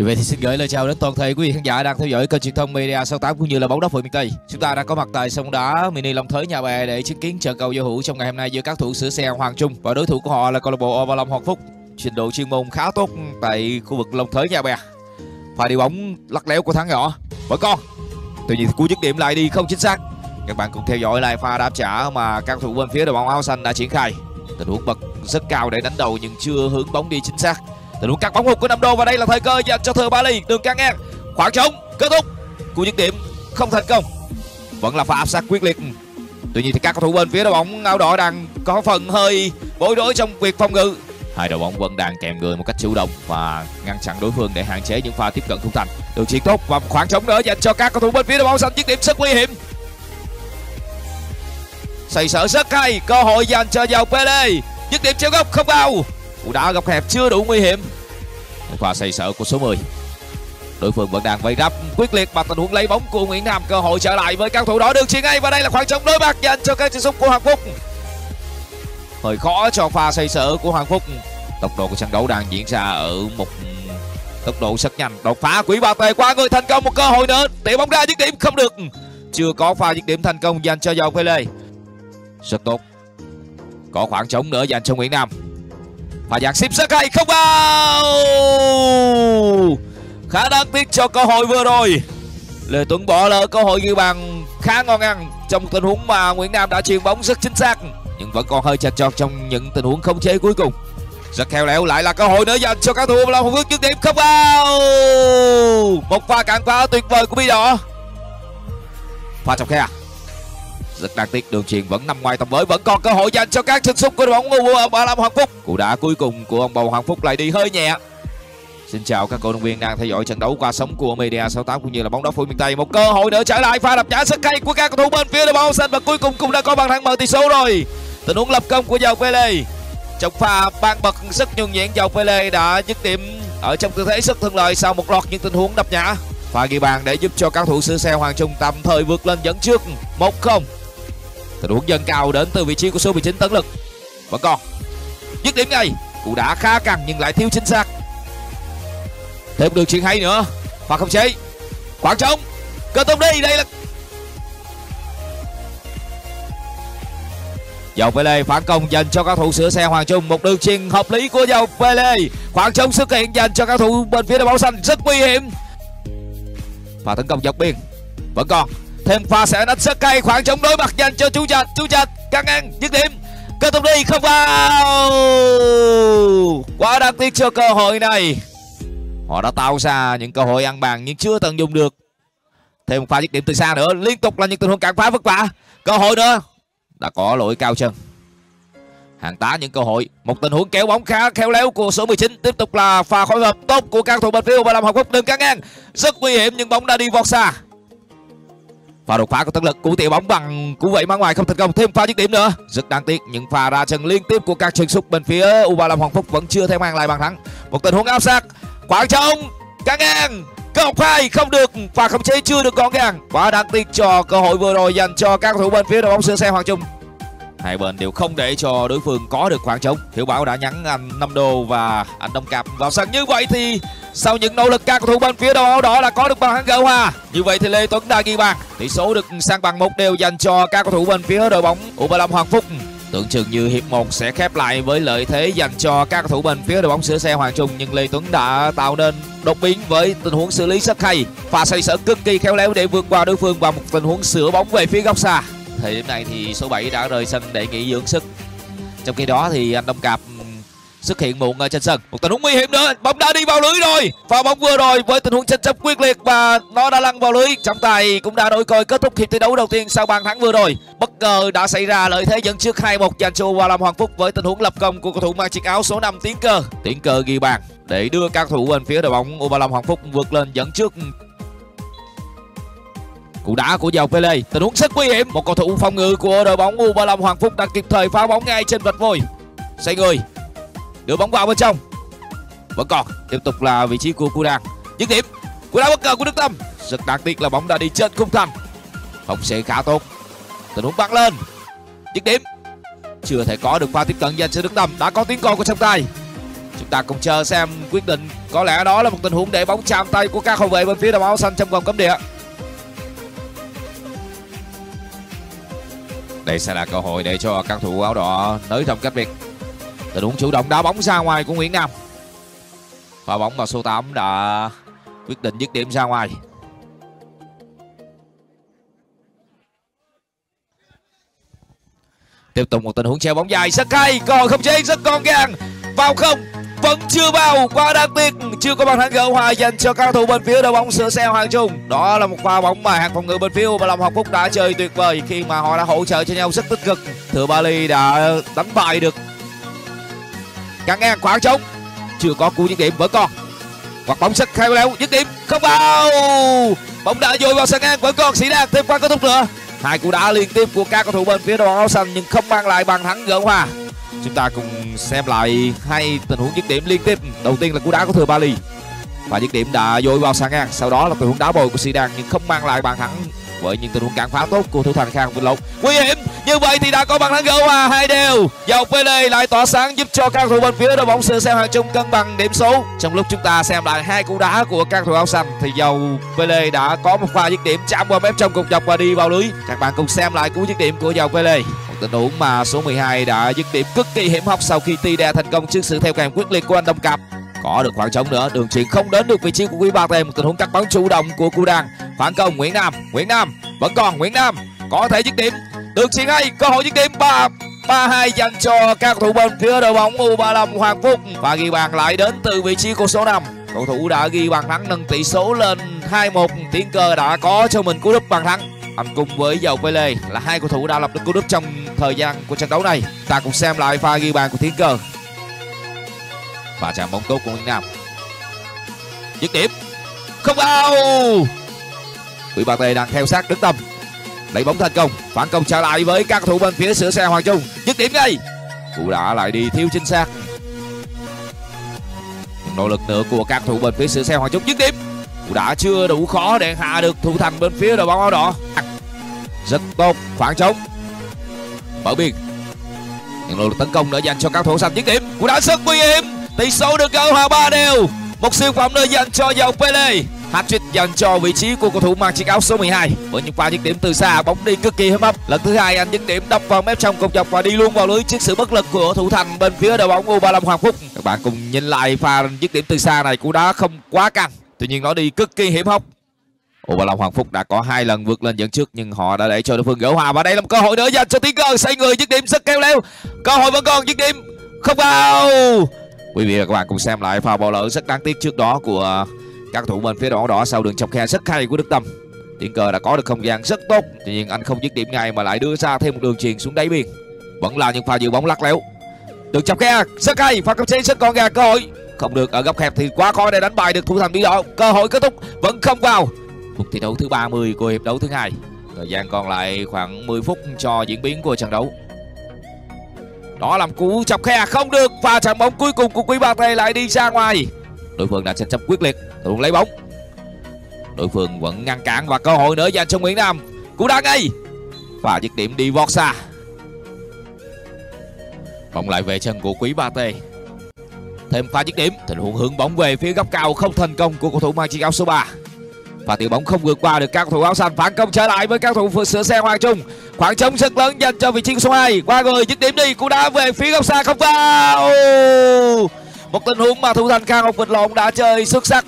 Vì vậy thì xin gửi lời chào đến toàn thể quý vị khán giả đang theo dõi kênh truyền thông Media 68 cũng như là bóng đá phường miền Tây. Chúng ta đã có mặt tại sông đá mini Long Thới nhà bè để chứng kiến trận cầu giao hữu trong ngày hôm nay giữa các thủ sửa xe Hoàng Trung và đối thủ của họ là câu lạc bộ Ovalon Hoàng Phúc. Trình độ chuyên môn khá tốt tại khu vực Long Thới nhà bè. Pha đi bóng lắc léo của thắng nhỏ. Bởi con. Tuy nhiên cú dứt điểm lại đi không chính xác. Các bạn cùng theo dõi lại pha đáp trả mà các thủ bên phía đội bóng áo xanh đã triển khai. Tình huống bật rất cao để đánh đầu nhưng chưa hướng bóng đi chính xác tình huống cắt bóng hụt của năm đô và đây là thời cơ dành cho thừa bali đường căng ngang, khoảng trống, kết thúc cú dứt điểm, không thành công. Vẫn là pha áp sát quyết liệt. Tuy nhiên thì các cầu thủ bên phía đội bóng áo đỏ đang có phần hơi bối rối trong việc phòng ngự. Hai đội bóng vẫn đang kèm người một cách chủ động và ngăn chặn đối phương để hạn chế những pha tiếp cận không thành. Đường chiến tốt và khoảng trống nữa dành cho các cầu thủ bên phía đội bóng xanh dứt điểm rất nguy hiểm. Xây sở rất hay, cơ hội dành cho dầu pele. Dứt điểm treo góc không vào cú đá góc hẹp chưa đủ nguy hiểm. Pha xây sở của số 10 đối phương vẫn đang vây ráp quyết liệt bằng tình huống lấy bóng của Nguyễn Nam, cơ hội trở lại với các thủ đó được chuyền ngay và đây là khoảng trống đối mặt dành cho các chân sút của Hoàng Phúc hơi khó cho pha xây sở của Hoàng Phúc tốc độ của trận đấu đang diễn ra ở một tốc độ rất nhanh. Đột phá quỷ ba tề qua người thành công, một cơ hội nữa. Để bóng ra dứt điểm không được. Chưa có pha dứt điểm thành công dành cho dầu lê rất tốt. Có khoảng trống nữa dành cho Nguyễn Nam. Pha giảng xếp rất hay, không vào Khá đáng tiếc cho cơ hội vừa rồi. Lê Tuấn bỏ lỡ cơ hội ghi bàn khá ngon ăn Trong tình huống mà Nguyễn Nam đã chuyền bóng rất chính xác, Nhưng vẫn còn hơi chật chọt trong những tình huống không chế cuối cùng. Rất khéo léo lại là cơ hội nữa dành cho các thủ Long Hùng Phước dứt điểm không vào một pha cản phá tuyệt vời của Bi Đỏ. Pha trong khe à? Rất đáng tiếc, đường truyền vẫn nằm ngoài tầm với, vẫn còn cơ hội dành cho các chân sút của đội bóng u 35 Hoàng Phúc cú đá cuối cùng của ông bầu Hoàng Phúc lại đi hơi nhẹ Xin chào các cổ động viên đang theo dõi trận đấu qua sóng của Media 68 cũng như là bóng đá phối miền Tây. Một cơ hội nữa trở lại, pha đập trả sức hay của các cầu thủ bên phía đội bóng xanh và cuối cùng cũng đã có bàn thắng mở tỷ số rồi. Tình huống lập công của Dầu Pele. Trong pha ban bật rất nhuần nhuyễn Dầu Pele đã dứt điểm ở trong tư thế rất thuận lợi sau một loạt những tình huống đập nhã. Pha ghi bàn để giúp cho các thủ sửa xe Hoàng Trung tạm thời vượt lên dẫn trước 1-0 tình huống dâng cao đến từ vị trí của số 19 tấn lực. Vẫn còn. Dứt điểm ngay. Cú đá khá căng nhưng lại thiếu chính xác. Thêm đường chuyền hay nữa. Hoặc không chế. Khoảng trống. Cơ tung đi. Đây là dầu Pele phản công dành cho các thủ sửa xe Hoàng Trung. Một đường chuyền hợp lý của dầu Pele khoảng trống xuất hiện dành cho các thủ bên phía đội bóng xanh. Rất nguy hiểm. Và tấn công dọc biên. Vẫn còn thêm pha sẽ đánh rất cay, khoảng trống đối mặt dành cho chú trạch chú trạch căng ngang, dứt điểm. Cơ tung đi, không vào. Quá đáng tiếc cho cơ hội này. Họ đã tạo ra những cơ hội ăn bàn nhưng chưa tận dụng được. Thêm một pha dứt điểm từ xa nữa. Liên tục là những tình huống cản phá vất vả. Cơ hội nữa. Đã có lỗi cao chân. Hàng tá những cơ hội. Một tình huống kéo bóng khá khéo léo của số 19 tiếp tục là pha phối hợp tốt của các thủ bên phía và làm Hồng quốc. Đường căng ngang. Rất nguy hiểm nhưng bóng đã đi vọt xa pha đột phá của tấn lực, cú tỉa bóng bằng cú vẩy mang ngoài không thành công, thêm pha dứt điểm nữa. Rất đáng tiếc những pha ra chân liên tiếp của các chân sút bên phía u35 hoàng phúc vẫn chưa thể mang lại bàn thắng. Một tình huống áp sát khoảng trống căng ngang, cơ hội hai không được và khống chế chưa được gọn gàng. Quá đáng tiếc cho cơ hội vừa rồi dành cho các thủ bên phía đội bóng sửa xe hoàng trung. Hai bên đều không để cho đối phương có được khoảng trống hiểu bảo đã nhắn anh năm đô và anh đông cạp vào sân. Như vậy thì sau những nỗ lực các cầu thủ bên phía đội áo đỏ là có được bàn thắng gỡ hòa như vậy thì lê tuấn đã ghi bàn. Tỷ số được sang bằng một đều dành cho các cầu thủ bên phía đội bóng u35 hoàng phúc. Tưởng chừng như hiệp 1 sẽ khép lại với lợi thế dành cho các cầu thủ bên phía đội bóng sửa xe hoàng trung, nhưng lê tuấn đã tạo nên đột biến với tình huống xử lý rất hay. Pha xoay sở cực kỳ khéo léo để vượt qua đối phương và một tình huống sửa bóng về phía góc xa. Thời điểm này thì số 7 đã rời sân để nghỉ dưỡng sức. Trong khi đó thì anh đông cạp xuất hiện muộn ở ờ, trên sân. Một tình huống nguy hiểm nữa. Bóng đã đi vào lưới rồi. Pha bóng vừa rồi với tình huống tranh chấp quyết liệt và nó đã lăn vào lưới. Trọng tài cũng đã đổi coi kết thúc hiệp thi đấu đầu tiên sau bàn thắng vừa rồi. Bất ngờ đã xảy ra lợi thế dẫn trước 2-1 dành cho u làm hoàng phúc với tình huống lập công của cầu thủ mang chiếc áo số 5 tiến cơ. Tiến cơ ghi bàn để đưa các thủ bên phía đội bóng u hoàng phúc vượt lên dẫn trước. Cú đá của dòng Pele. Tình huống rất nguy hiểm. Một cầu thủ phòng ngự của đội bóng U35 Hoàng Phúc đã kịp thời phá bóng ngay trên vạch vôi. Xoay người đưa bóng vào bên trong. Vẫn còn, tiếp tục là vị trí của cú dứt điểm, cú đá bất ngờ của đức tâm. Rất đáng tiếc là bóng đã đi trên khung thành. Không sẽ khá tốt. Tình huống bắn lên. Dứt điểm, chưa thể có được pha tiếp cận dành cho đức tâm. Đã có tiếng còi của trọng tài. Chúng ta cùng chờ xem quyết định. Có lẽ đó là một tình huống để bóng chạm tay của các hậu vệ bên phía đội áo xanh trong vòng cấm địa. Đây sẽ là cơ hội để cho các thủ áo đỏ nới rộng cách biệt tình huống chủ động, đá bóng ra ngoài của Nguyễn Nam. Pha bóng mà số 8 đã quyết định dứt điểm ra ngoài. Tiếp tục một tình huống treo bóng dài, rất hay, còn không chế, rất con gàng. Vào không, vẫn chưa vào, quá đáng tiếc, chưa có bàn thắng gỡ hòa dành cho các thủ bên phía đội bóng sửa xe hoàng trung. Đó là một pha bóng mà hàng phòng ngự bên phía và lòng học phúc đã chơi tuyệt vời, khi mà họ đã hỗ trợ cho nhau rất tích cực. Thừa bali đã đánh bại được căng ngang khoảng trống. Chưa có cú dứt điểm vẫn còn. Hoặc bóng sức khéo léo dứt điểm không vào. Bóng đã dồi vào sân ngang vẫn còn. Sĩ đang thêm qua kết thúc nữa. Hai cú đá liên tiếp của các cầu thủ bên phía đội bóng áo xanh nhưng không mang lại bàn thắng gỡ hòa. Chúng ta cùng xem lại hai tình huống dứt điểm liên tiếp. Đầu tiên là cú đá của thừa bali và dứt điểm đã dội vào sân ngang. Sau đó là tình huống đá bồi của Sidan nhưng không mang lại bàn thắng với những tình huống cản phá tốt của thủ thành khang vinh lộc. Nguy hiểm, như vậy thì đã có bàn thắng gỡ hòa hai đều. Dòng đây lại tỏa sáng giúp cho các thủ bên phía đội bóng sửa xem hàng chung cân bằng điểm số. Trong lúc chúng ta xem lại hai cú đá của các thủ áo xanh, thì dầu pele đã có một pha dứt điểm chạm qua mép trong cục dọc và đi vào lưới. Các bạn cùng xem lại cú dứt điểm của dầu pele một tình huống mà số 12 đã dứt điểm cực kỳ hiểm hóc sau khi ti thành công trước sự theo kèm quyết liệt của anh đồng cặp có được khoảng trống nữa, đường truyền không đến được vị trí của quý ba thêm một tình huống cắt bóng chủ động của cu đàn phản công nguyễn nam nguyễn nam, vẫn còn nguyễn nam. Có thể dứt điểm. Đường truyền hay, cơ hội dứt điểm. Ba ba hai dành cho các thủ bên phía đội bóng u 35 hoàng phúc. Và ghi bàn lại đến từ vị trí của số 5 cầu thủ đã ghi bàn thắng, nâng tỷ số lên 2-1 tiến cơ đã có cho mình cú đúp bàn thắng. Anh cùng với dầu Pele là hai cầu thủ đã lập được cú đúp trong thời gian của trận đấu này. Ta cùng xem lại pha ghi bàn của tiến cơ và chạm bóng tốt của Minh Nam. Dứt điểm. Không vào. Quỷ Bà Tề đang theo sát đứng tâm. Lấy bóng thành công. Phản công trở lại với các thủ bên phía sửa xe Hoàng Trung. Dứt điểm ngay. Cụ đã lại đi thiếu chính xác. Nỗ lực nữa của các thủ bên phía sửa xe Hoàng Trung. Dứt điểm. Cụ đã chưa đủ khó để hạ được thủ thành bên phía đội bóng áo đỏ. Rất tốt. Khoảng trống. Mở biên. Những nỗ lực tấn công nữa dành cho các thủ xanh dứt điểm. Cụ đã rất nguy hiểm tỷ số được gỡ hòa ba đều. Một siêu phẩm nữa dành cho dòng Pele. Hat-trick dành cho vị trí của cầu thủ mang chiếc áo số 12 với những pha dứt điểm từ xa, bóng đi cực kỳ hiểm hấp. lần thứ hai, anh dứt điểm đập vào mép trong cột dọc và đi luôn vào lưới trước sự bất lực của thủ thành bên phía đội bóng U35 Hoàng Phúc. Các bạn cùng nhìn lại pha dứt điểm từ xa này cú đá không quá căng. Tuy nhiên nó đi cực kỳ hiểm hóc. U35 Hoàng Phúc đã có hai lần vượt lên dẫn trước, nhưng họ đã để cho đối phương gỡ hòa. Và đây là một cơ hội nữa dành cho tiến cơ. Xây người, dứt điểm rất keo léo. Cơ hội vẫn còn, dứt điểm không vào quý vị và các bạn cùng xem lại pha bóng lỡ rất đáng tiếc trước đó của các thủ bên phía đỏ đỏ sau đường chọc khe rất hay của đức tâm. Tiền cờ đã có được không gian rất tốt, tuy nhiên anh không dứt điểm ngay mà lại đưa ra thêm một đường truyền xuống đáy biên. Vẫn là những pha dự bóng lắc léo. Đường chọc khe, rất hay, pha cấp chế rất con gà cơ hội. Không được ở góc hẹp thì quá khó để đánh bại được thủ thành bí đỏ cơ hội kết thúc, vẫn không vào. Cuộc thi đấu thứ 30 của hiệp đấu thứ hai. Thời gian còn lại khoảng 10 phút cho diễn biến của trận đấu đó làm cú chọc khe không được và trận bóng cuối cùng của quý bạc này lại đi ra ngoài. Đối phương đã tranh chấp quyết liệt thường lấy bóng. Đối phương vẫn ngăn cản và cơ hội nữa dành cho nguyễn nam. Cú đá ngay và dứt điểm đi vọt xa bóng lại về chân của quý ba tê thêm pha dứt điểm, tình huống hướng bóng về phía góc cao không thành công của cầu thủ mang chiếc áo số 3 và tiểu bóng không vượt qua được các thủ áo xanh. Phản công trở lại với các thủ sửa xe hoàng trung. Khoảng trống rất lớn dành cho vị trí số 2 qua người, dứt điểm đi. Cú đá về phía góc xa không vào. Một tình huống mà thủ thành khang ngọc vịnh lộn đã chơi xuất sắc.